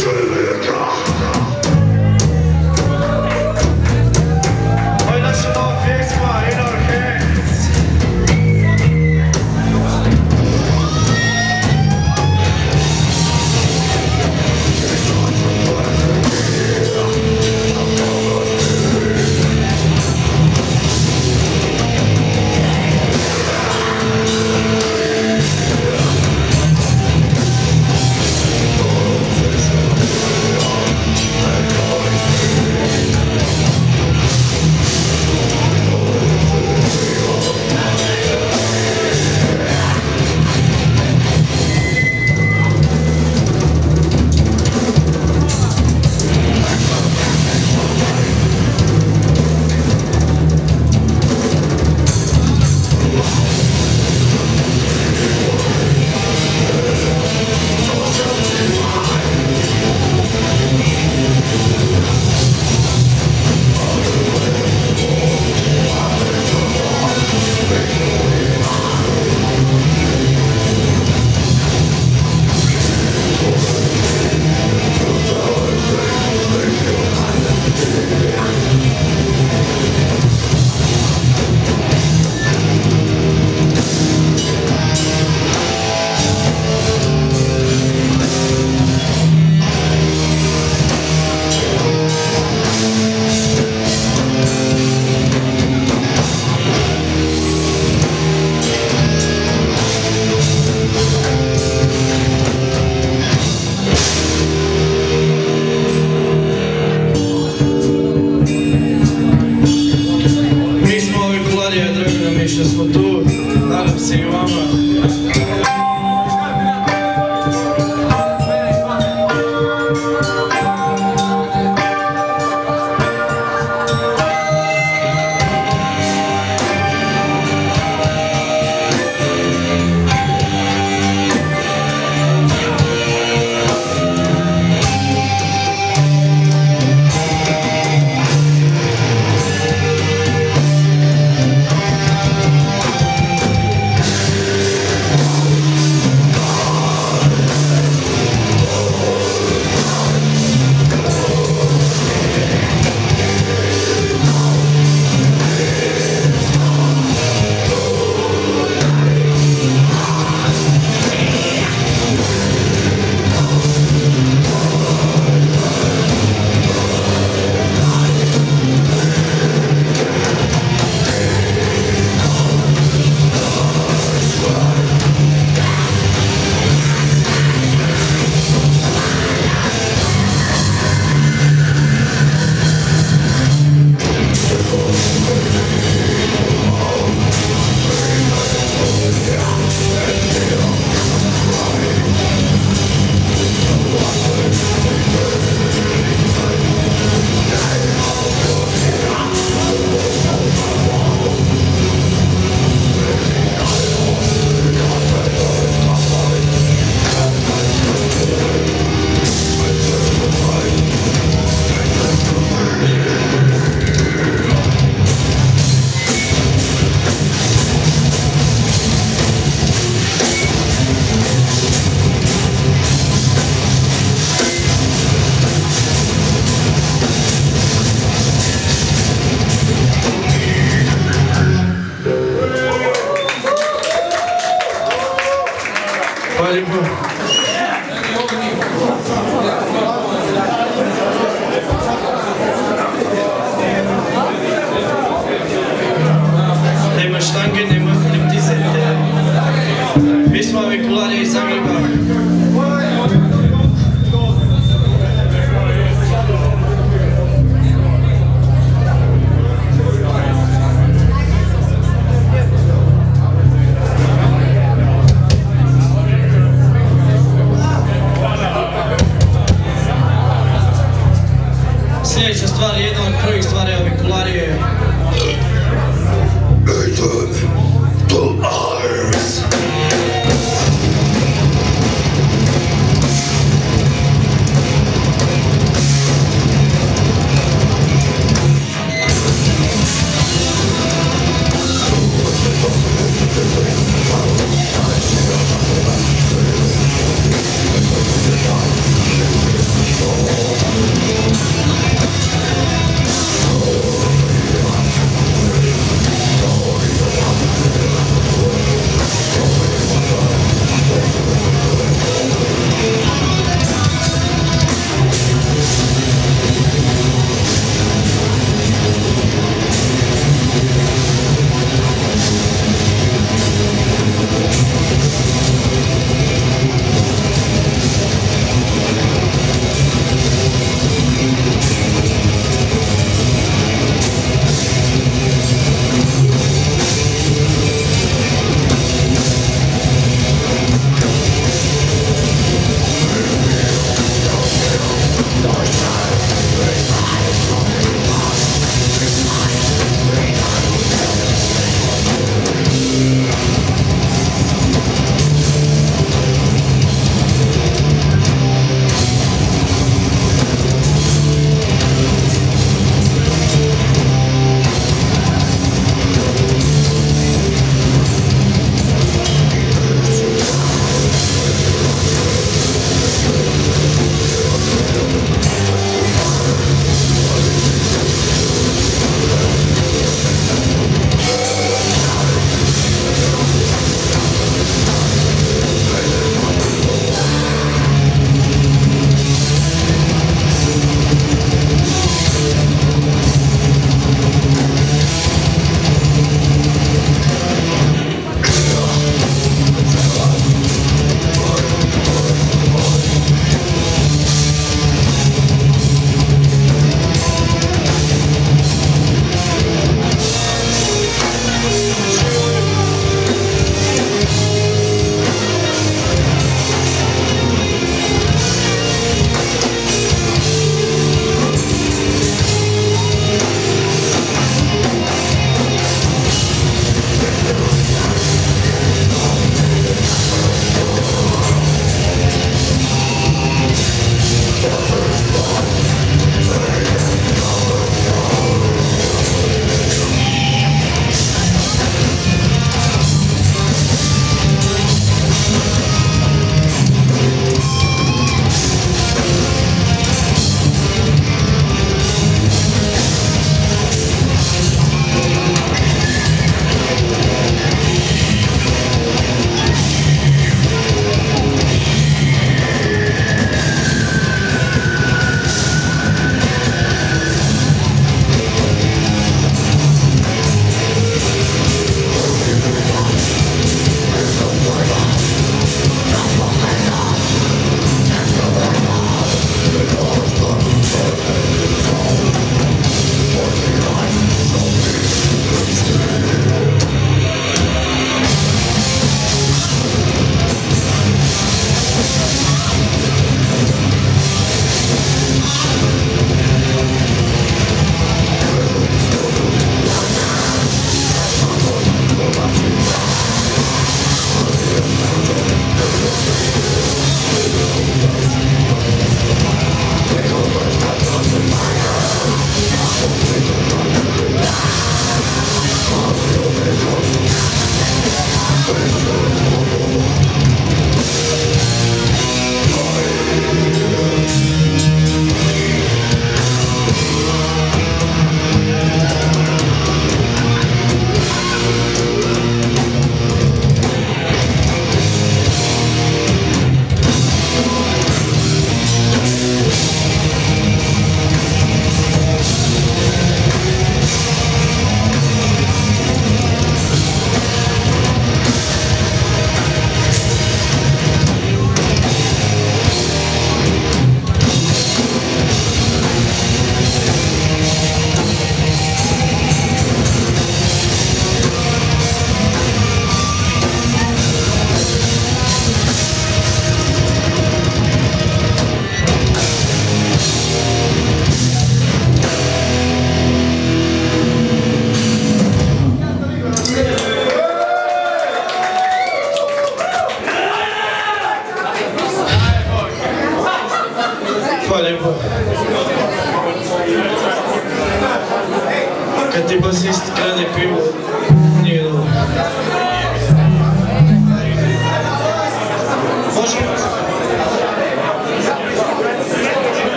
Silly drop.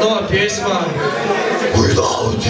Но письма уйдут.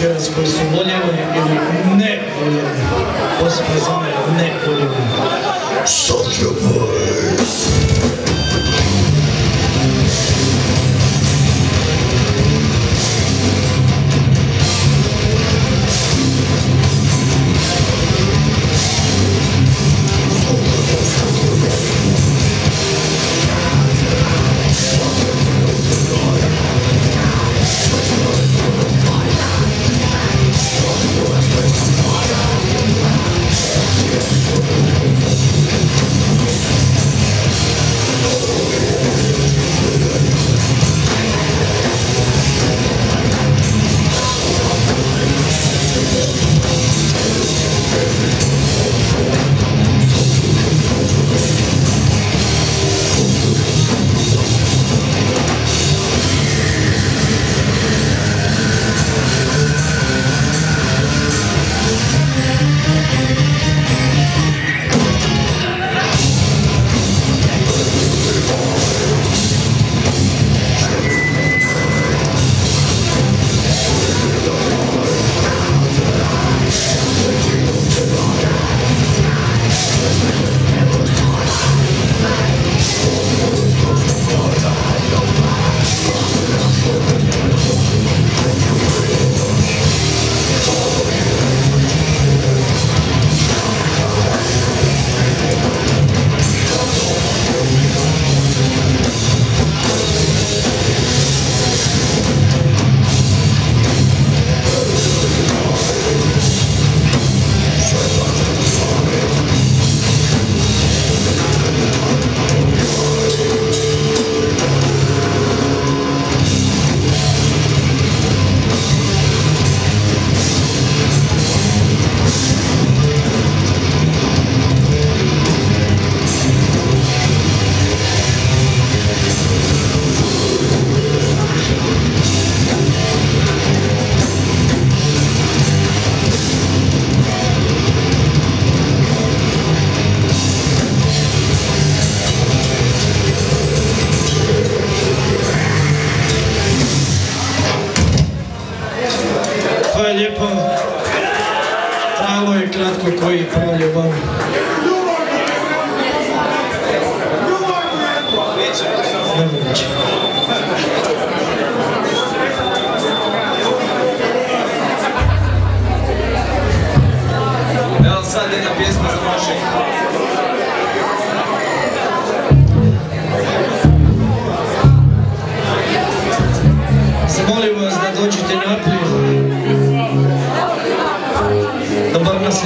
Večeras koje su voljene ili ne voljene. Posebno za mene, ne voljene. Soldier Boys!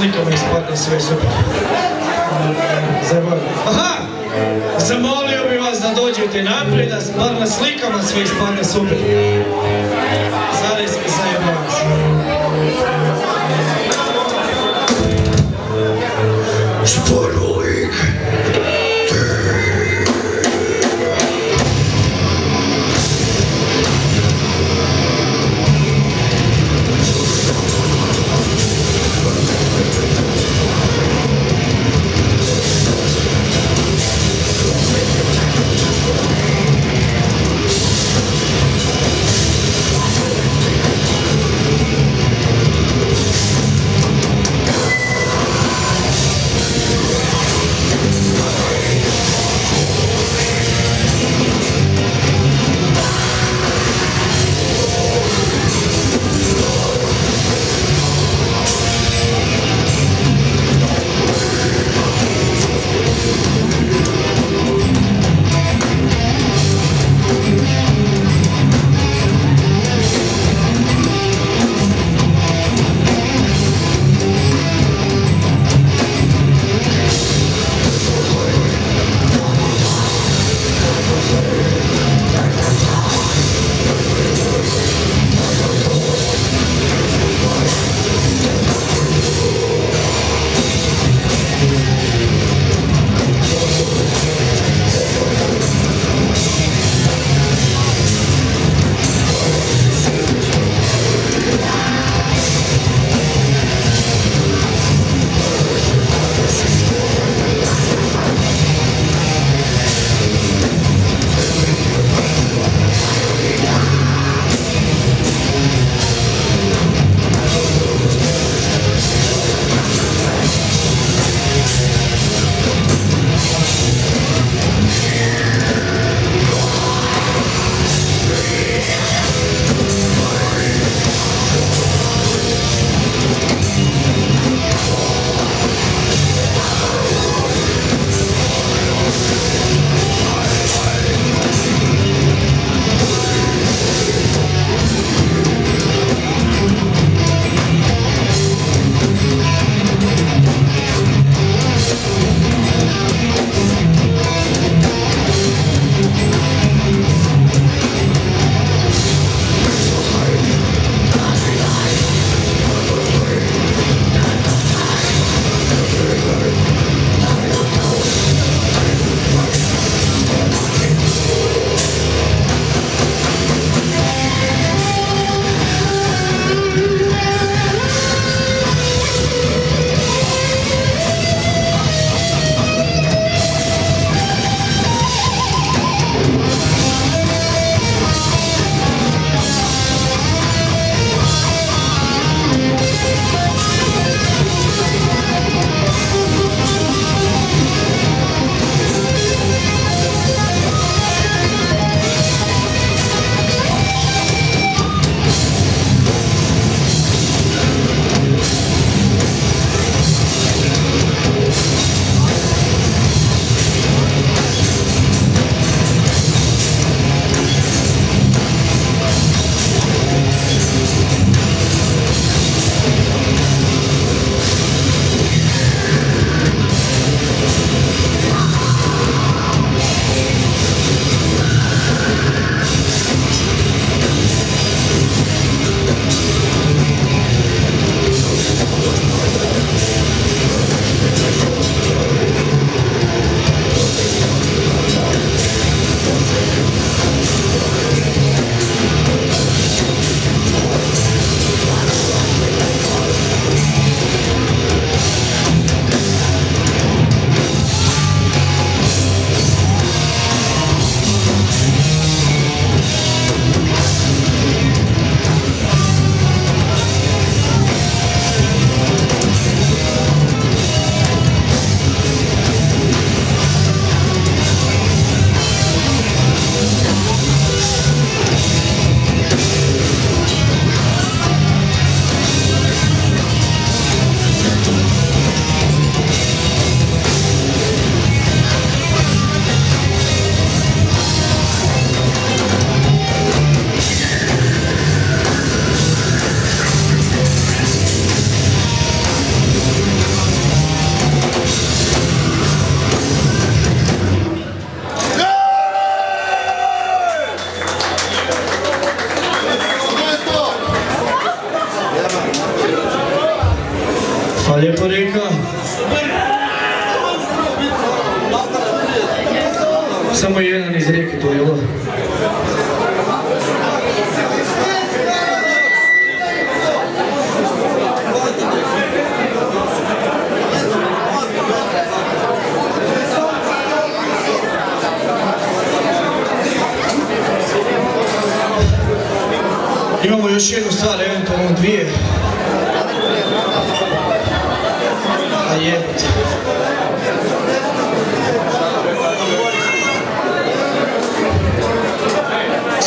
Slikama ispadne sve super. Zaboravim. Aha! Zamolio bi vas da dođete naprijed, da bar na slikama sve ispadne super. Zares mi zajebavam se.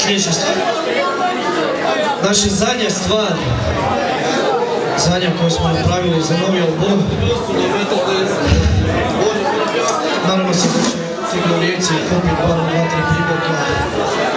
Отечества, наши занятства, занят Космо отправили за новый альбом. Naravno, sigurno rijeci, kupi, bar, dva, tri priborka.